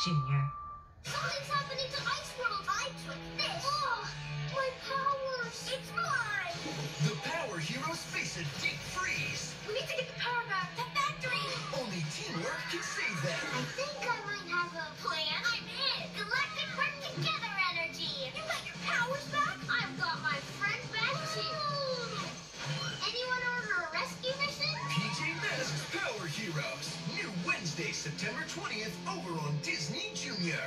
Jr. Something's happening to Iceworld. I took this. Oh, my powers. It's mine. The Power Heroes face a deep freeze. We need to get the power back. The factory. Only teamwork can save them. I think I might have a plan. I'm in. Galactic Work Together energy. You got your powers back? I've got my friend back too. Oh. Anyone order a rescue September 20th, over on Disney Junior.